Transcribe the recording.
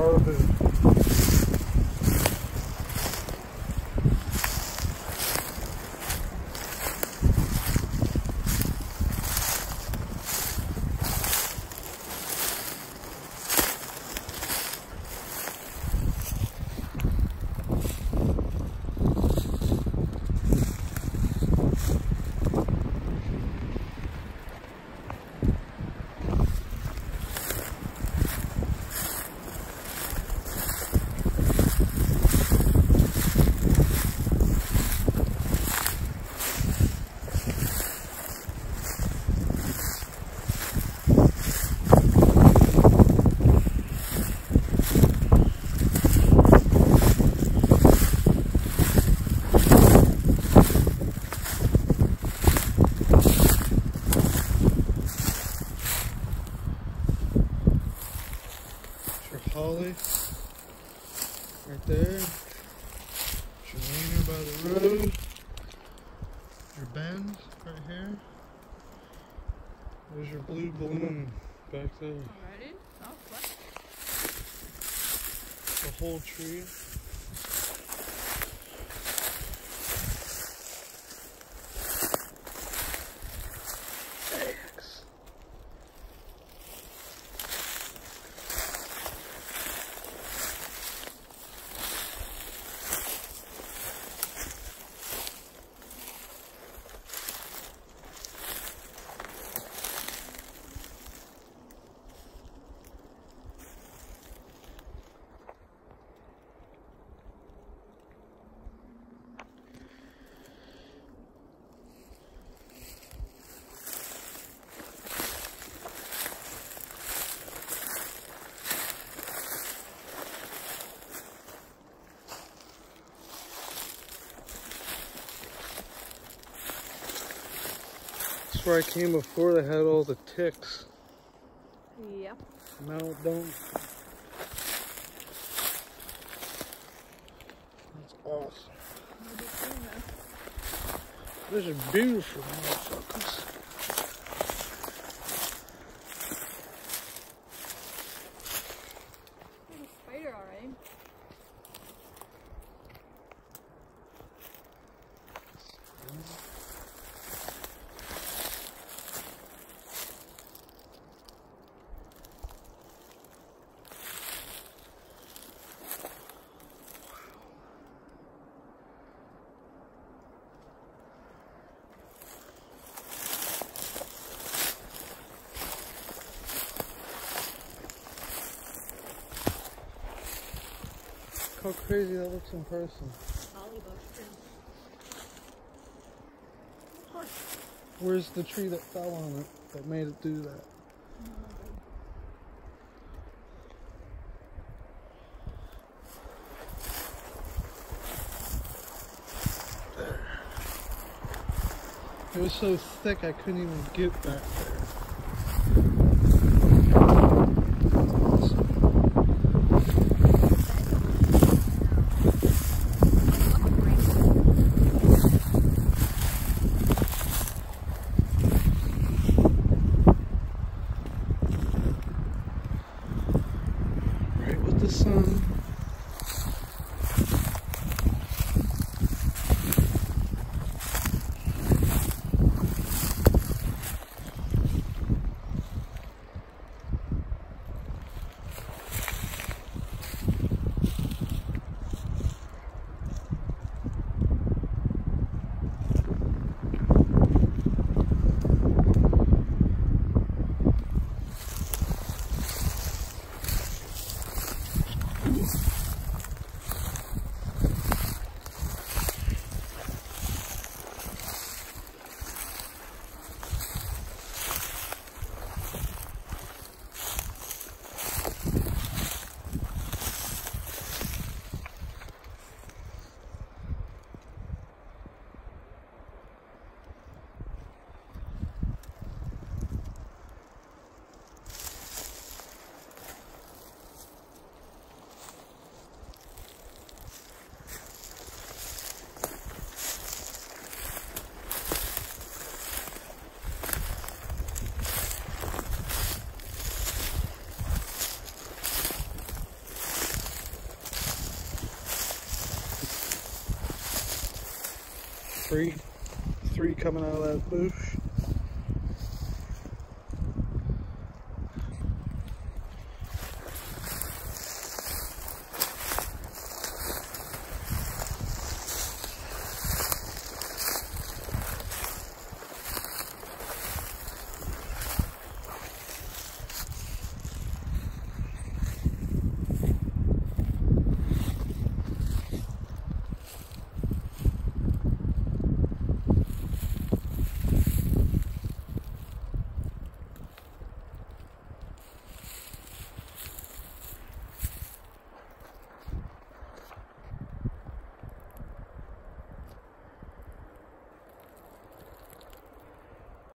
curve Holly. Right there. Germania by the road. Your bends right here. There's your blue balloon back there. Alrighty. Oh, the whole tree. That's where I came before. They had all the ticks. Yep. Now it don't. That's awesome. What are you doing there? Those are beautiful motherfuckers. How crazy that looks in person. Where's the tree that fell on it that made it do that? It was so thick I couldn't even get back there. three, three coming out of that bush.